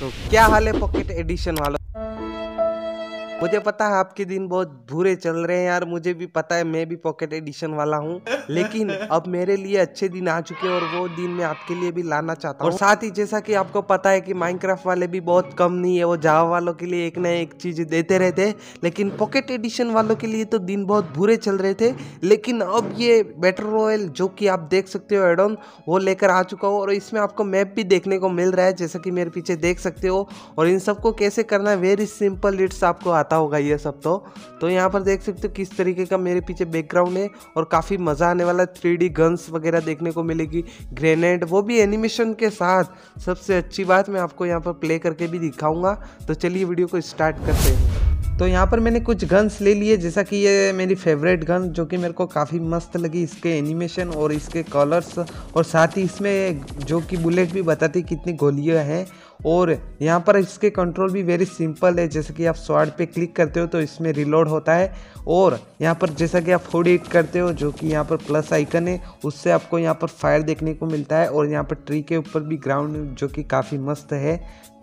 तो क्या हाल है पॉकेट एडिशन वालों? मुझे पता है आपके दिन बहुत बुरे चल रहे हैं यार मुझे भी पता है मैं भी पॉकेट एडिशन वाला हूँ। लेकिन अब मेरे लिए अच्छे दिन आ चुके हैं और वो दिन मैं आपके लिए भी लाना चाहता हूँ। और साथ ही जैसा कि आपको पता है कि माइनक्राफ्ट वाले भी बहुत कम नहीं है वो जावा वालों के लिए एक ना एक चीज़ देते रहते हैं। लेकिन पॉकेट एडिशन वालों के लिए तो दिन बहुत बुरे चल रहे थे। लेकिन अब ये बेटर रॉयल जो कि आप देख सकते हो एडोन वो लेकर आ चुका हो और इसमें आपको मैप भी देखने को मिल रहा है जैसा कि मेरे पीछे देख सकते हो। और इन सबको कैसे करना है वेरी सिंपल इट्स आपको आता होगा ये सब तो। तो यहाँ पर देख सकते हो किस तरीके का मेरे पीछे बैकग्राउंड है और काफ़ी मज़ा आने वाला थ्री डी गन्स वगैरह देखने को मिलेगी ग्रेनेड वो भी एनिमेशन के साथ। सबसे अच्छी बात मैं आपको यहाँ पर प्ले करके भी दिखाऊँगा। तो चलिए वीडियो को स्टार्ट करते हैं। तो यहाँ पर मैंने कुछ गन्स ले लिए, जैसा कि ये मेरी फेवरेट गन जो कि मेरे को काफ़ी मस्त लगी इसके एनिमेशन और इसके कलर्स और साथ ही इसमें जो कि बुलेट भी बताती कितनी गोलियाँ हैं। और यहाँ पर इसके कंट्रोल भी वेरी सिंपल है जैसे कि आप स्वाड पे क्लिक करते हो तो इसमें रिलोड होता है और यहाँ पर जैसा कि आप फ़ूड ईट करते हो जो कि यहाँ पर प्लस आइकन है उससे आपको यहाँ पर फायर देखने को मिलता है और यहाँ पर ट्री के ऊपर भी ग्राउंड जो कि काफ़ी मस्त है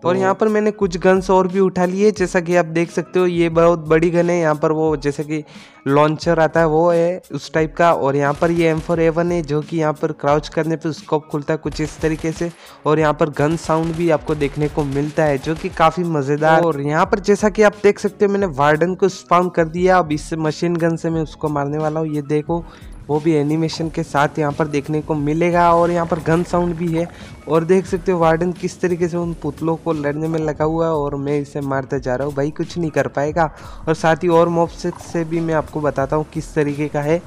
तो और यहाँ पर मैंने कुछ गन्स और भी उठा लिए जैसा कि आप देख सकते हो ये बहुत बड़ी गन है यहाँ पर वो जैसे कि लॉन्चर आता है वो है उस टाइप का और यहाँ पर ये एम फोर एवन है जो कि यहाँ पर क्राउच करने पे स्कोप खुलता है कुछ इस तरीके से और यहाँ पर गन साउंड भी आपको देखने को मिलता है, जो कि काफ़ी मज़ेदार। और यहाँ पर जैसा कि आप देख सकते हो, मैंने वार्डन को स्पाउंड कर दिया। अब इससे मशीन गन से मैं उसको मारने वाला हूँ। ये देखो, वो भी एनिमेशन के साथ यहाँ पर देखने को मिलेगा। और यहाँ पर गन साउंड भी है। और देख सकते हो, वार्डन किस तरीके से उन पुतलों को लड़ने में लगा हुआ है। और मैं इसे मारता जा रहा हूँ। भाई, कुछ नहीं कर पाएगा। और साथ ही और मॉब से भी मैं आपको बताता हूँ, किस तरीके का है।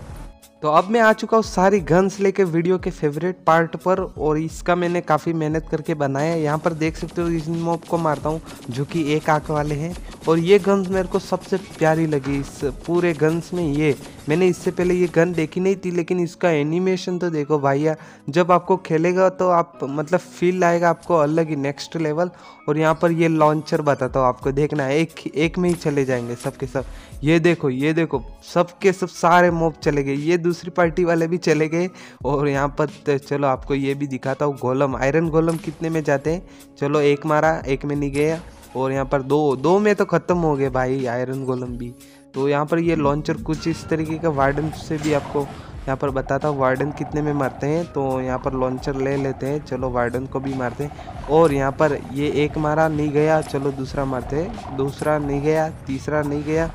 तो अब मैं आ चुका हूँ सारी गन्स लेके वीडियो के फेवरेट पार्ट पर और इसका मैंने काफ़ी मेहनत करके बनाया है। यहाँ पर देख सकते हो इस मॉब को मारता हूँ, जो कि एक आँख वाले हैं। और ये गन्स मेरे को सबसे प्यारी लगी इस पूरे गन्स में ये। मैंने इससे पहले ये गन देखी नहीं थी, लेकिन इसका एनिमेशन तो देखो भैया जब आपको खेलेगा तो आप मतलब फील आएगा आपको अलग ही नेक्स्ट लेवल और यहाँ पर ये लॉन्चर बताता हूँ आपको, देखना है, एक एक में ही चले जाएँगे सबके सब। ये देखो ये देखो, सबके सब सारे मोब चले गए, ये दूसरी पार्टी वाले भी चले गए। और यहाँ पर चलो आपको ये भी दिखाता हूँ, गोलम आयरन गोलम कितने में जाते हैं? चलो एक मारा, एक में नहीं गया। और यहाँ पर दो दो में तो ख़त्म हो गए भाई आयरन गोलम भी। तो यहाँ पर ये लॉन्चर कुछ इस तरीके का वार्डन से भी आपको यहाँ पर बताता हूँ वार्डन कितने में मारते हैं तो यहाँ पर लॉन्चर ले लेते हैं। चलो वार्डन को भी मारते हैं। और यहाँ पर ये एक मारा, नहीं गया, चलो दूसरा मारते हैं। दूसरा नहीं गया, तीसरा नहीं गया,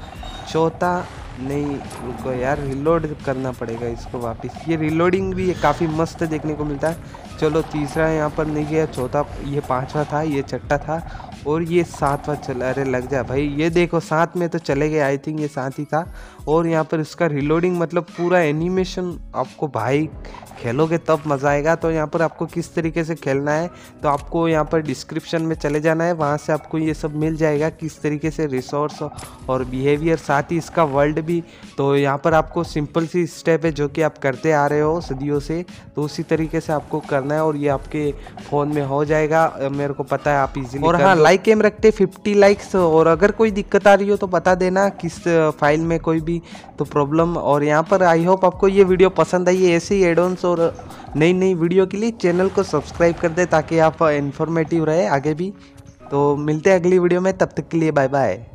चौथा नहीं, रुको यार रिलोड करना पड़ेगा इसको वापस। ये रिलोडिंग भी काफ़ी मस्त देखने को मिलता है। चलो तीसरा यहाँ पर नहीं गया, चौथा, ये पांचवा था, ये छठा था। और ये सातवां चला अरे लग जा भाई। ये देखो साथ में तो चले गए आई थिंक ये साथ ही था। और यहाँ पर इसका रिलोडिंग मतलब पूरा एनिमेशन आपको भाई खेलोगे तब मज़ा आएगा। तो यहाँ पर आपको किस तरीके से खेलना है तो आपको यहाँ पर डिस्क्रिप्शन में चले जाना है। वहाँ से आपको ये सब मिल जाएगा किस तरीके से रिसोर्स और बिहेवियर साथ ही इसका वर्ल्ड भी। तो यहाँ पर आपको सिंपल सी स्टेप है जो कि आप करते आ रहे हो सदियों से तो उसी तरीके से आपको करना है। और ये आपके फ़ोन में हो जाएगा। मेरे को पता है आप इजीली और हाँ लाइक एम रखते फिफ्टी लाइक्स और अगर कोई दिक्कत आ रही हो तो बता देना किस फ़ाइल में कोई भी तो प्रॉब्लम और यहाँ पर आई होप आपको ये वीडियो पसंद आई है ऐसे ही एडोन्स और नई नई वीडियो के लिए चैनल को सब्सक्राइब कर दे ताकि आप इन्फॉर्मेटिव रहे आगे भी। तो मिलते हैं अगली वीडियो में, तब तक के लिए बाय बाय